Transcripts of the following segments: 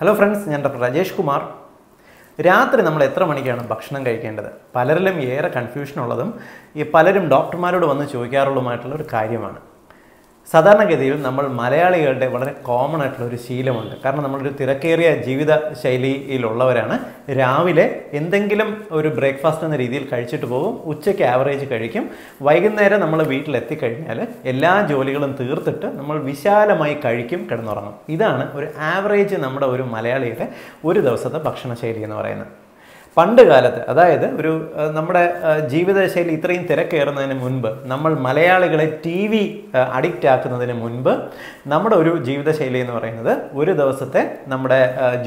Hello friends ഞാൻ doctor Rajesh Kumar രാത്രി നമ്മൾ എത്ര മണിക്കാണ് ഭക്ഷണം കഴിക്കേണ്ടത്? പലരിലും ഏറെ കൺഫ്യൂഷൻ ഉള്ളതും ഈ പലരും ഡോക്ടർമാരോട് വന്ന് ചോദിക്കാറുള്ളതുമായിട്ടുള്ള ഒരു കാര്യമാണ്. സാധാരണഗതിയിൽ നമ്മൾ മലയാളികളുടെ വളരെ കോമൺ ആയിട്ടുള്ള ഒരു ശീലമുണ്ട്. കാരണം നമ്മളൊരു തിരക്കേറിയ ജീവിത ശൈലിയിലുള്ളവരാണ് രാവിലെ എന്തെങ്കിലും ഒരു ബ്രേക്ക്ഫാസ്റ്റ് എന്ന രീതിയിൽ കഴിച്ചിട്ട് പോകും. ഉച്ചയ്ക്ക് ആവറേജ് കഴിക്കും. വൈകുന്നേരം നമ്മൾ വീട്ടിലെത്തിക്കഴിഞ്ഞാൽ എല്ലാ ജോലികളും തീർത്തിട്ട് നമ്മൾ വിശാലമായി കഴിക്കും കിടന്നുറങ്ങും. ഇതാണ് ഒരു ആവറേജ് നമ്മുടെ ഒരു മലയാളിയുടെ ഒരു ദിവസത്തെ ഭക്ഷണശൈലി എന്ന് പറയുന്നത്. പണ്ട് കാലത്ത് അതായത് ഒരു നമ്മുടെ ജീവിതശൈലി ഇത്രയും തിരക്കേറുന്നതിന് മുൻപ് നമ്മൾ മലയാളികളെ ടി വി അഡിക്റ്റ് ആക്കുന്നതിന് മുൻപ് നമ്മുടെ ഒരു ജീവിതശൈലി എന്ന് പറയുന്നത് ഒരു ദിവസത്തെ നമ്മുടെ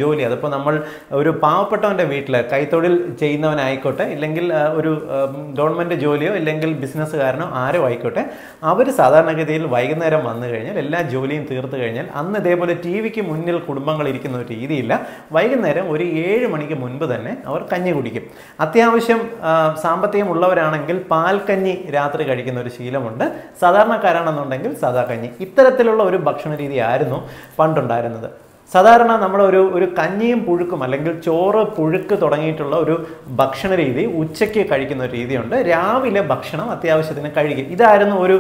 ജോലി. അതിപ്പോൾ നമ്മൾ ഒരു പാവപ്പെട്ടവന്റെ വീട്ടിൽ കൈത്തൊഴിൽ ചെയ്യുന്നവനായിക്കോട്ടെ ഇല്ലെങ്കിൽ ഒരു ഗവൺമെന്റ് ജോലിയോ ഇല്ലെങ്കിൽ ബിസിനസ്സുകാരനോ ആരോ ആയിക്കോട്ടെ അവർ സാധാരണഗതിയിൽ വൈകുന്നേരം വന്നു കഴിഞ്ഞാൽ എല്ലാ ജോലിയും തീർത്തു കഴിഞ്ഞാൽ അന്ന് ഇതേപോലെ ടി വിക്ക് മുന്നിൽ കുടുംബങ്ങൾ ഇരിക്കുന്ന ഒരു രീതിയില്ല. വൈകുന്നേരം ഒരു ഏഴ് മണിക്ക് മുൻപ് തന്നെ അവർ കഞ്ഞി കുടിക്കും. അത്യാവശ്യം സാമ്പത്തികമുള്ളവരാണെങ്കിൽ പാൽക്കഞ്ഞി രാത്രി കഴിക്കുന്ന ഒരു ശീലമുണ്ട്. സാധാരണക്കാരാണെന്നുണ്ടെങ്കിൽ സാധാ കഞ്ഞി. ഇത്തരത്തിലുള്ള ഒരു ഭക്ഷണ രീതി ആയിരുന്നു പണ്ടുണ്ടായിരുന്നത്. സാധാരണ നമ്മൾ ഒരു ഒരു കഞ്ഞിയും പുഴുക്കും അല്ലെങ്കിൽ ചോറ് പുഴുക്ക് തുടങ്ങിയിട്ടുള്ള ഒരു ഭക്ഷണ രീതി ഉച്ചയ്ക്ക് കഴിക്കുന്ന ഒരു രീതിയുണ്ട്. രാവിലെ ഭക്ഷണം അത്യാവശ്യത്തിന് കഴിക്കും ഇതായിരുന്നു ഒരു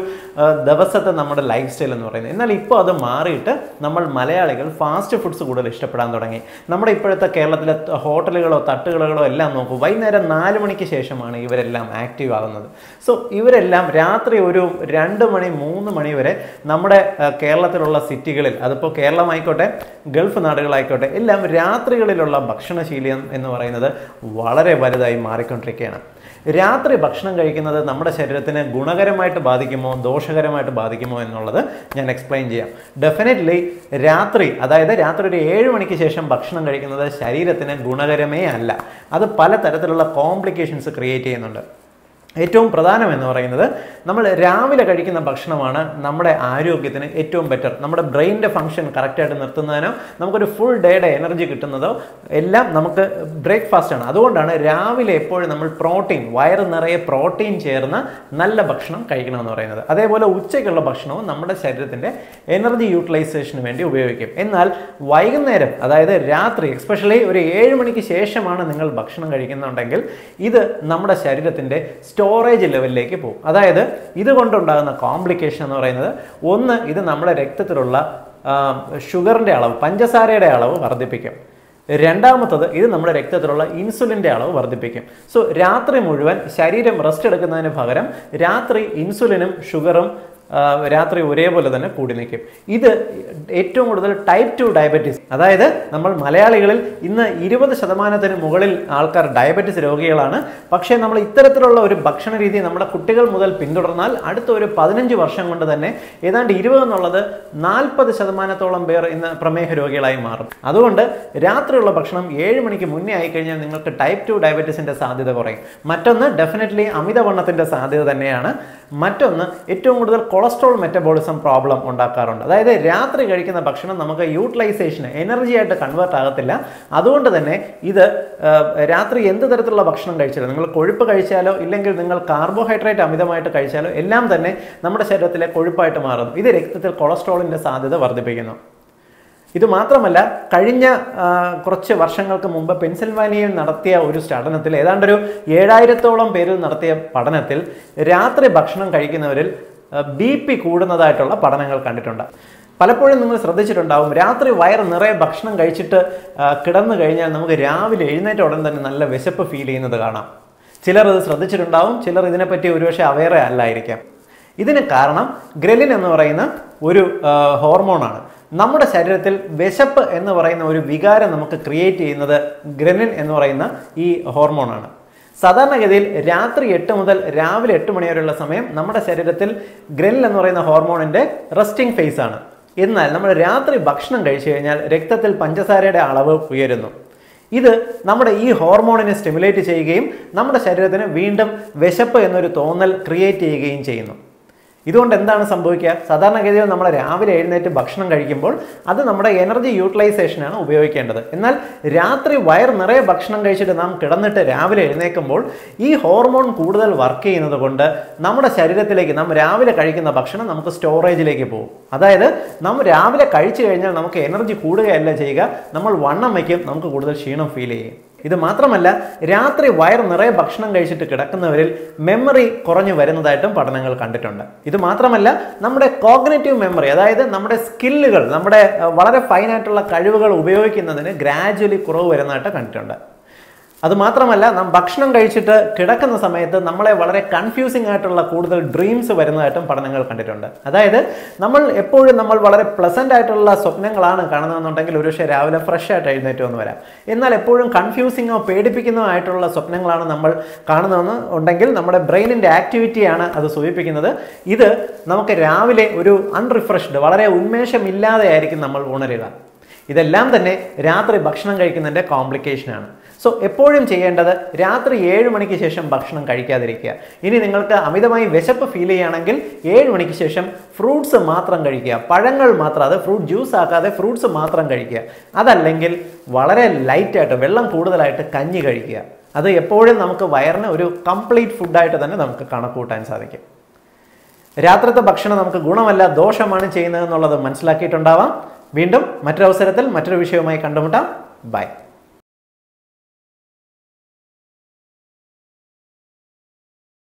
ദിവസത്തെ നമ്മുടെ ലൈഫ് സ്റ്റൈൽ എന്ന് പറയുന്നത്. എന്നാൽ ഇപ്പോൾ അത് മാറിയിട്ട് നമ്മൾ മലയാളികൾ ഫാസ്റ്റ് ഫുഡ്സ് കൂടുതൽ ഇഷ്ടപ്പെടാൻ തുടങ്ങി. നമ്മുടെ ഇപ്പോഴത്തെ കേരളത്തിലെ ഹോട്ടലുകളോ തട്ടുകളോ എല്ലാം നോക്കും വൈകുന്നേരം നാല് മണിക്ക് ശേഷമാണ് ഇവരെല്ലാം ആക്റ്റീവ് ആകുന്നത്. സോ ഇവരെല്ലാം രാത്രി ഒരു രണ്ട് മണി മൂന്ന് മണി വരെ നമ്മുടെ കേരളത്തിലുള്ള സിറ്റികളിൽ അതിപ്പോൾ കേരളമായിക്കോട്ടെ ഗൾഫ് നാടുകളായിക്കോട്ടെ എല്ലാം രാത്രികളിലുള്ള ഭക്ഷണശീലം എന്ന് പറയുന്നത് വളരെ വലുതായി മാറിക്കൊണ്ടിരിക്കുകയാണ്. രാത്രി ഭക്ഷണം കഴിക്കുന്നത് നമ്മുടെ ശരീരത്തിന് ഗുണകരമായിട്ട് ബാധിക്കുമോ ദോഷകരമായിട്ട് ബാധിക്കുമോ എന്നുള്ളത് ഞാൻ എക്സ്പ്ലെയിൻ ചെയ്യാം. ഡെഫിനറ്റ്ലി രാത്രി അതായത് രാത്രി ഒരു ഏഴ് മണിക്ക് ശേഷം ഭക്ഷണം കഴിക്കുന്നത് ശരീരത്തിന് ഗുണകരമേ അല്ല. അത് പല തരത്തിലുള്ള കോംപ്ലിക്കേഷൻസ് ക്രിയേറ്റ് ചെയ്യുന്നുണ്ട്. ഏറ്റവും പ്രധാനം എന്ന് പറയുന്നത് നമ്മൾ രാവിലെ കഴിക്കുന്ന ഭക്ഷണമാണ് നമ്മുടെ ആരോഗ്യത്തിന് ഏറ്റവും ബെറ്റർ നമ്മുടെ ബ്രെയിനിന്റെ ഫംഗ്ഷൻ കറക്റ്റായിട്ട് നിർത്തുന്നതിനോ നമുക്കൊരു ഫുൾ ഡേയുടെ എനർജി കിട്ടുന്നതോ എല്ലാം നമുക്ക് ബ്രേക്ക്ഫാസ്റ്റ് ആണ്. അതുകൊണ്ടാണ് രാവിലെ എപ്പോഴും നമ്മൾ പ്രോട്ടീൻ വയറ് നിറയെ പ്രോട്ടീൻ ചേർന്ന നല്ല ഭക്ഷണം കഴിക്കണമെന്ന് പറയുന്നത്. അതേപോലെ ഉച്ചയ്ക്കുള്ള ഭക്ഷണവും നമ്മുടെ ശരീരത്തിന്റെ എനർജി യൂട്ടിലൈസേഷന് വേണ്ടി ഉപയോഗിക്കും. എന്നാൽ വൈകുന്നേരം അതായത് രാത്രി എസ്പെഷ്യലി ഒരു ഏഴ് മണിക്ക് ശേഷമാണ് നിങ്ങൾ ഭക്ഷണം കഴിക്കുന്നുണ്ടെങ്കിൽ ഇത് നമ്മുടെ ശരീരത്തിന്റെ സ്റ്റോറേജ് ലെവലിലേക്ക് പോകും. അതായത് ഇതുകൊണ്ടുണ്ടാകുന്ന കോംപ്ലിക്കേഷൻ എന്ന് പറയുന്നത് ഒന്ന് ഇത് നമ്മുടെ രക്തത്തിലുള്ള ഷുഗറിന്റെ അളവ് പഞ്ചസാരയുടെ അളവ് വർദ്ധിപ്പിക്കും. രണ്ടാമത്തത് ഇത് നമ്മുടെ രക്തത്തിലുള്ള ഇൻസുലിന്റെ അളവ് വർദ്ധിപ്പിക്കും. സോ രാത്രി മുഴുവൻ ശരീരം റെസ്റ്റ് എടുക്കുന്നതിന് പകരം രാത്രി ഇൻസുലിനും ഷുഗറും രാത്രി ഒരേപോലെ തന്നെ കൂടി നിൽക്കും. ഇത് ഏറ്റവും കൂടുതൽ ടൈപ്പ് ടു ഡയബറ്റീസ് അതായത് നമ്മൾ മലയാളികളിൽ ഇന്ന് ഇരുപത് ശതമാനത്തിന് മുകളിൽ ആൾക്കാർ ഡയബറ്റിസ് രോഗികളാണ്. പക്ഷേ നമ്മൾ ഇത്തരത്തിലുള്ള ഒരു ഭക്ഷണ രീതി നമ്മുടെ കുട്ടികൾ മുതൽ പിന്തുടർന്നാൽ അടുത്ത ഒരു പതിനഞ്ച് വർഷം കൊണ്ട് തന്നെ ഏതാണ്ട് ഇരുപത് എന്നുള്ളത് നാൽപ്പത് ശതമാനത്തോളം പേർ ഇന്ന് പ്രമേഹ രോഗികളായി മാറും. അതുകൊണ്ട് രാത്രിയുള്ള ഭക്ഷണം ഏഴ് മണിക്ക് മുന്നേ ആയിക്കഴിഞ്ഞാൽ നിങ്ങൾക്ക് ടൈപ്പ് ടു ഡയബറ്റീസിന്റെ സാധ്യത കുറയും. മറ്റൊന്ന് ഡെഫിനറ്റ്ലി അമിതവണ്ണത്തിന്റെ സാധ്യത തന്നെയാണ്. മറ്റൊന്ന് ഏറ്റവും കൂടുതൽ കൊളസ്ട്രോൾ മെറ്റബോളിസം പ്രോബ്ലം ഉണ്ടാക്കാറുണ്ട്. അതായത് രാത്രി കഴിക്കുന്ന ഭക്ഷണം നമുക്ക് യൂട്ടിലൈസേഷന് എനർജി ആയിട്ട് കൺവേർട്ട് ആകത്തില്ല. അതുകൊണ്ട് തന്നെ ഇത് രാത്രി എന്ത് തരത്തിലുള്ള ഭക്ഷണം കഴിച്ചാലും നിങ്ങൾ കൊഴുപ്പ് കഴിച്ചാലോ ഇല്ലെങ്കിൽ നിങ്ങൾ കാർബോഹൈഡ്രേറ്റ് അമിതമായിട്ട് കഴിച്ചാലോ എല്ലാം തന്നെ നമ്മുടെ ശരീരത്തിലെ കൊഴുപ്പായിട്ട് മാറുന്നു. ഇത് രക്തത്തിൽ കൊളസ്ട്രോളിന്റെ സാധ്യത വർദ്ധിപ്പിക്കുന്നു. ഇത് മാത്രമല്ല കഴിഞ്ഞ കുറച്ച് വർഷങ്ങൾക്ക് മുമ്പ് പെൻസിൽവാനിയയിൽ നടത്തിയ ഒരു പഠനത്തിൽ ഏതാണ്ടൊരു ഏഴായിരത്തോളം പേരിൽ നടത്തിയ പഠനത്തിൽ രാത്രി ഭക്ഷണം കഴിക്കുന്നവരിൽ ബി പി കൂടുന്നതായിട്ടുള്ള പഠനങ്ങൾ കണ്ടിട്ടുണ്ട്. പലപ്പോഴും നിങ്ങൾ ശ്രദ്ധിച്ചിട്ടുണ്ടാവും രാത്രി വയറ് നിറയെ ഭക്ഷണം കഴിച്ചിട്ട് കിടന്നു കഴിഞ്ഞാൽ നമുക്ക് രാവിലെ എഴുന്നേറ്റ ഉടൻ തന്നെ നല്ല വിശപ്പ് ഫീൽ ചെയ്യുന്നത് കാണാം. ചിലർ ഇത് ശ്രദ്ധിച്ചിട്ടുണ്ടാവും ചിലർ ഇതിനെപ്പറ്റി ഒരുപക്ഷെ അവയറേ അല്ലായിരിക്കാം. ഇതിന് കാരണം ഗ്രലിൻ എന്ന് പറയുന്ന ഒരു ഹോർമോണാണ്. നമ്മുടെ ശരീരത്തിൽ വിശപ്പ് എന്ന് പറയുന്ന ഒരു വികാരം നമുക്ക് ക്രിയേറ്റ് ചെയ്യുന്നത് ഗ്രലിൻ എന്ന് പറയുന്ന ഈ ഹോർമോണാണ്. സാധാരണഗതിയിൽ രാത്രി എട്ട് മുതൽ രാവിലെ എട്ട് മണി വരെയുള്ള സമയം നമ്മുടെ ശരീരത്തിൽ ഗ്രലിൻ എന്ന് പറയുന്ന ഹോർമോണിന്റെ റെസ്റ്റിംഗ് ഫേസ് ആണ്. എന്നാൽ നമ്മൾ രാത്രി ഭക്ഷണം കഴിച്ചു കഴിഞ്ഞാൽ രക്തത്തിൽ പഞ്ചസാരയുടെ അളവ് ഉയരുന്നു. ഇത് നമ്മുടെ ഈ ഹോർമോണിനെ സ്റ്റിമുലേറ്റ് ചെയ്യുകയും നമ്മുടെ ശരീരത്തിന് വീണ്ടും വിശപ്പ് എന്നൊരു തോന്നൽ ക്രിയേറ്റ് ചെയ്യുകയും ചെയ്യുന്നു. ഇതുകൊണ്ട് എന്താണ് സംഭവിക്കുക? സാധാരണഗതിയിൽ നമ്മൾ രാവിലെ എഴുന്നേറ്റ് ഭക്ഷണം കഴിക്കുമ്പോൾ അത് നമ്മുടെ എനർജി യൂട്ടിലൈസേഷനാണ് ഉപയോഗിക്കേണ്ടത്. എന്നാൽ രാത്രി വയർ നിറയെ ഭക്ഷണം കഴിച്ചിട്ട് നാം കിടന്നിട്ട് രാവിലെ എഴുന്നേൽക്കുമ്പോൾ ഈ ഹോർമോൺ കൂടുതൽ വർക്ക് ചെയ്യുന്നത് കൊണ്ട് നമ്മുടെ ശരീരത്തിലേക്ക് നാം രാവിലെ കഴിക്കുന്ന ഭക്ഷണം നമുക്ക് സ്റ്റോറേജിലേക്ക് പോകും. അതായത് നാം രാവിലെ കഴിച്ചു കഴിഞ്ഞാൽ നമുക്ക് എനർജി കൂടുകയല്ല ചെയ്യുക നമ്മൾ വണ്ണം വയ്ക്കും നമുക്ക് കൂടുതൽ ക്ഷീണം ഫീൽ ചെയ്യും. ഇത് മാത്രമല്ല രാത്രി വയർ നിറയെ ഭക്ഷണം കഴിച്ചിട്ട് കിടക്കുന്നവരിൽ മെമ്മറി കുറഞ്ഞു വരുന്നതായിട്ടും പഠനങ്ങൾ കണ്ടിട്ടുണ്ട്. ഇത് മാത്രമല്ല നമ്മുടെ കോഗ്നേറ്റീവ് മെമ്മറി അതായത് നമ്മുടെ സ്കില്ലുകൾ നമ്മുടെ വളരെ ഫൈനായിട്ടുള്ള കഴിവുകൾ ഉപയോഗിക്കുന്നതിന് ഗ്രാജുവലി കുറവ് വരുന്നതായിട്ട് കണ്ടിട്ടുണ്ട്. അതുമാത്രമല്ല നാം ഭക്ഷണം കഴിച്ചിട്ട് കിടക്കുന്ന സമയത്ത് നമ്മളെ വളരെ കൺഫ്യൂസിംഗ് ആയിട്ടുള്ള കൂടുതൽ ഡ്രീംസ് വരുന്നതായിട്ടും പഠനങ്ങൾ കണ്ടിട്ടുണ്ട്. അതായത് നമ്മൾ എപ്പോഴും നമ്മൾ വളരെ പ്ലസന്റ് ആയിട്ടുള്ള സ്വപ്നങ്ങളാണ് കാണുന്നതെന്നുണ്ടെങ്കിൽ ഒരുപക്ഷെ രാവിലെ ഫ്രഷ് ആയിട്ട് എഴുന്നേറ്റ് വന്ന് വരാം. എന്നാൽ എപ്പോഴും കൺഫ്യൂസിങ്ങോ പേടിപ്പിക്കുന്നോ ആയിട്ടുള്ള സ്വപ്നങ്ങളാണ് നമ്മൾ കാണുന്നതെന്ന് ഉണ്ടെങ്കിൽ നമ്മുടെ ബ്രെയിനിന്റെ ആക്ടിവിറ്റിയാണ് അത് സൂചിപ്പിക്കുന്നത്. ഇത് നമുക്ക് രാവിലെ ഒരു അൺറിഫ്രഷ്ഡ് വളരെ ഉന്മേഷമില്ലാതെ ആയിരിക്കും നമ്മൾ ഉണരുക. ഇതെല്ലാം തന്നെ രാത്രി ഭക്ഷണം കഴിക്കുന്നതിന്റെ കോംപ്ലിക്കേഷനാണ് സോ എപ്പോഴും ചെയ്യേണ്ടത് രാത്രി ഏഴ് മണിക്ക് ശേഷം ഭക്ഷണം കഴിക്കാതിരിക്കുക. ഇനി നിങ്ങൾക്ക് അമിതമായി വിശപ്പ് ഫീൽ ചെയ്യുകയാണെങ്കിൽ ഏഴ് മണിക്ക് ശേഷം ഫ്രൂട്ട്സ് മാത്രം കഴിക്കുക. പഴങ്ങൾ മാത്രം അത് ഫ്രൂട്ട് ജ്യൂസ് ആക്കാതെ ഫ്രൂട്ട്സ് മാത്രം കഴിക്കുക. അതല്ലെങ്കിൽ വളരെ ലൈറ്റായിട്ട് വെള്ളം കൂടുതലായിട്ട് കഞ്ഞി കഴിക്കുക. അത് എപ്പോഴും നമുക്ക് വയറിന് ഒരു കംപ്ലീറ്റ് ഫുഡായിട്ട് തന്നെ നമുക്ക് കണക്കൂട്ടാൻ സാധിക്കും. രാത്രിത്തെ ഭക്ഷണം നമുക്ക് ഗുണമല്ല ദോഷമാണ് ചെയ്യുന്നത് എന്നുള്ളത് മനസ്സിലാക്കിയിട്ടുണ്ടാവാം. വീണ്ടും മറ്റൊരവസരത്തിൽ മറ്റൊരു വിഷയവുമായി കണ്ടുമുട്ടാം. ബൈ